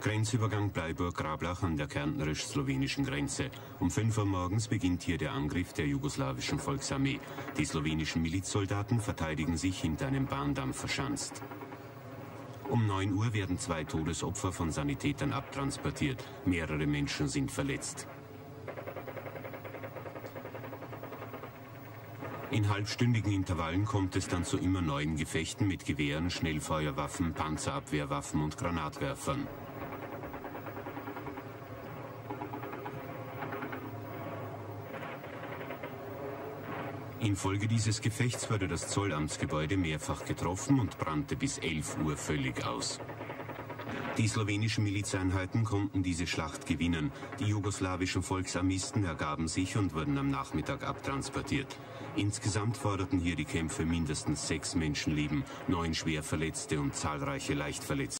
Grenzübergang Bleiburg-Grablach an der kärntnerisch-slowenischen Grenze. Um 5 Uhr morgens beginnt hier der Angriff der jugoslawischen Volksarmee. Die slowenischen Milizsoldaten verteidigen sich hinter einem Bahndamm verschanzt. Um 9 Uhr werden zwei Todesopfer von Sanitätern abtransportiert. Mehrere Menschen sind verletzt. In halbstündigen Intervallen kommt es dann zu immer neuen Gefechten mit Gewehren, Schnellfeuerwaffen, Panzerabwehrwaffen und Granatwerfern. Infolge dieses Gefechts wurde das Zollamtsgebäude mehrfach getroffen und brannte bis 11 Uhr völlig aus. Die slowenischen Milizeinheiten konnten diese Schlacht gewinnen. Die jugoslawischen Volksarmisten ergaben sich und wurden am Nachmittag abtransportiert. Insgesamt forderten hier die Kämpfe mindestens sechs Menschenleben, neun Schwerverletzte und zahlreiche Leichtverletzte.